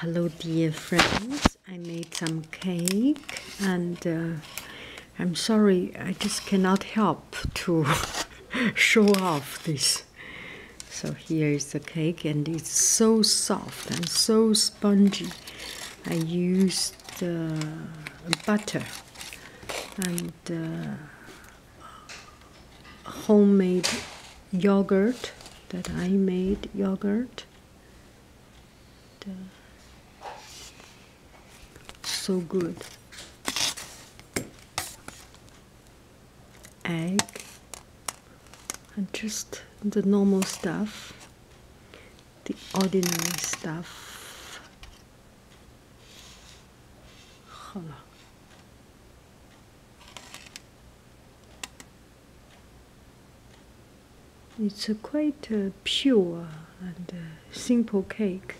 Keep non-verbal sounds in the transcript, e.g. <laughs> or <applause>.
Hello, dear friends. I made some cake and uh, I'm sorry, I just cannot help to <laughs> show off this. So, here is the cake, and it's so soft and so spongy. I used uh, butter and uh, homemade yogurt that I made yogurt. So good. Egg and just the normal stuff, the ordinary stuff. It's a quite uh, pure and uh, simple cake.